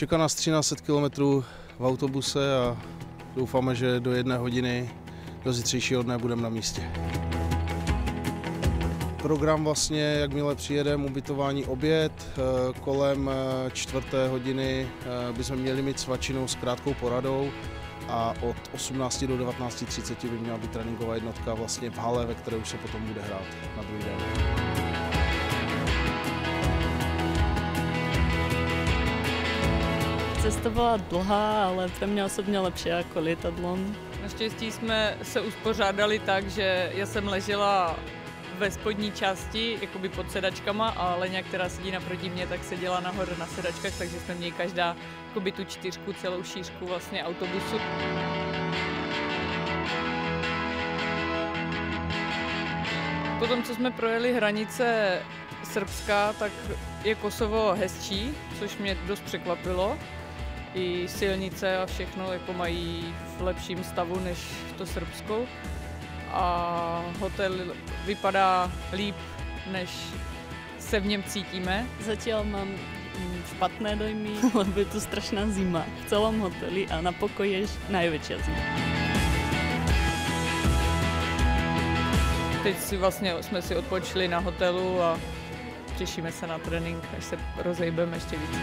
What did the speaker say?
Čeká nás 1300 km v autobuse a doufáme, že do jedné hodiny do zítřejšího dne budeme na místě. Program vlastně, jakmile přijedeme, ubytování oběd, eh, kolem eh, čtvrté hodiny eh, bychom měli mít svačinu s krátkou poradou a od 18 do 19.30 by měla být tréninková jednotka vlastně v hale, ve které už se potom bude hrát na druhý den. Cesta byla dlhá, ale pro mě osobně lepší jako letadlom. Naštěstí jsme se uspořádali tak, že já jsem ležela ve spodní části, jakoby pod sedačkama a Leňa, která sedí naproti mě, tak seděla nahoře na sedačkách, takže jsme měli každá jakoby tu čtyřku, celou šířku vlastně autobusu. Potom, co jsme projeli hranice Srbska, tak je Kosovo hezčí, což mě dost překvapilo. I silnice a všechno jako mají v lepším stavu než to Srbsko a hotel vypadá líp, než se v něm cítíme. Zatím mám špatné dojmy, lebo je tu strašná zima v celom hoteli a na pokoji je největší zima. Teď si vlastně jsme si odpočili na hotelu a těšíme se na trénink, až se rozejbeme ještě víc.